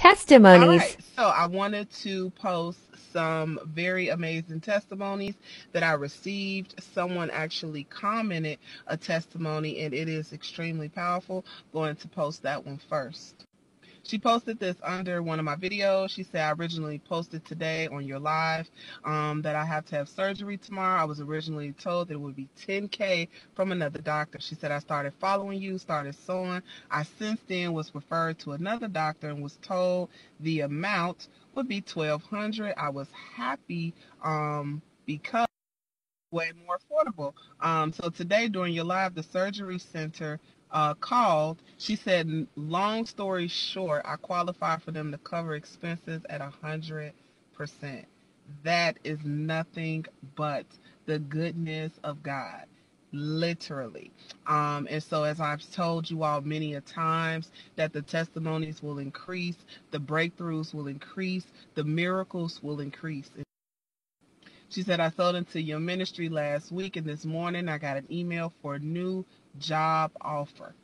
Testimonies. All right, so I wanted to post some very amazing testimonies that I received. Someone actually commented a testimony, and it is extremely powerful. Going to post that one first. She posted this under one of my videos. She said, I originally posted today on your live um, that I have to have surgery tomorrow. I was originally told that it would be 10K from another doctor. She said, I started following you, started sowing. I since then was referred to another doctor and was told the amount would be 1200 I was happy um, because way more affordable. Um, so today during your live, the surgery center uh, called. She said, long story short, I qualify for them to cover expenses at a hundred percent. That is nothing but the goodness of God literally. Um, and so, as I've told you all many a times, that the testimonies will increase, the breakthroughs will increase, the miracles will increase. She said, I sold into your ministry last week, and this morning I got an email for a new job offer.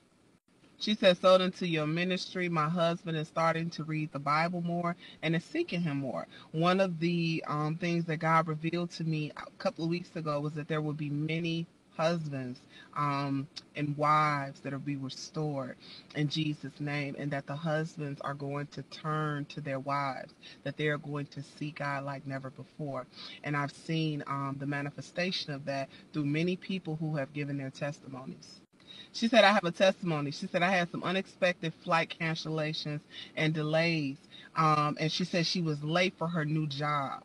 She said, sold into your ministry. My husband is starting to read the Bible more and is seeking him more. One of the um, things that God revealed to me a couple of weeks ago was that there would be many husbands um, and wives that will be restored in Jesus' name, and that the husbands are going to turn to their wives, that they are going to see God like never before. And I've seen um, the manifestation of that through many people who have given their testimonies. She said, I have a testimony. She said, I had some unexpected flight cancellations and delays. Um, and she said she was late for her new job.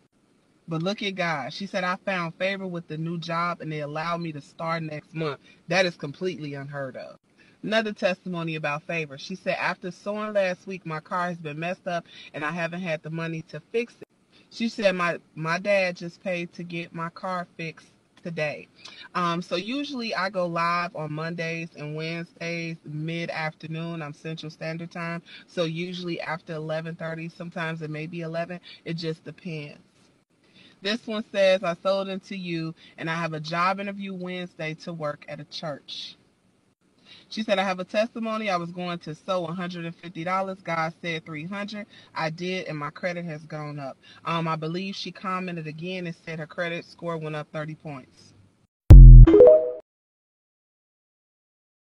But look at God. She said, I found favor with the new job and they allowed me to start next month. That is completely unheard of. Another testimony about favor. She said, after sowing last week, my car has been messed up and I haven't had the money to fix it. She said, my, my dad just paid to get my car fixed today. Um, so usually I go live on Mondays and Wednesdays mid afternoon. I'm Central Standard Time. So usually after 11:30, sometimes it may be 11. It just depends. This one says, I sold into you and I have a job interview Wednesday to work at a church. She said, I have a testimony. I was going to sow $150. God said 300 I did, and my credit has gone up. Um, I believe she commented again and said her credit score went up 30 points.